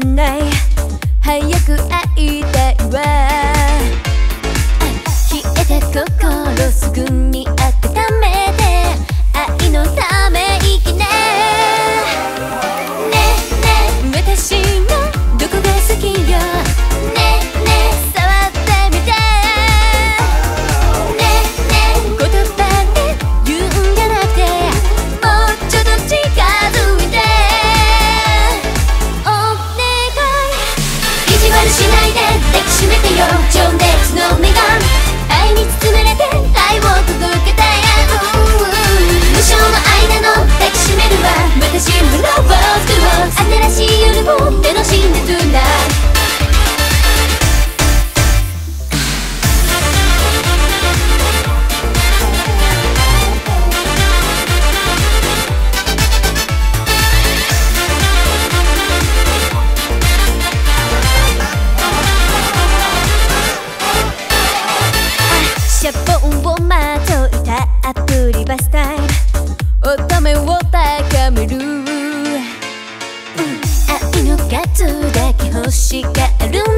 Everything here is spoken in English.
tonight. Shimmy, shimmy, yo, yo, yo. しがる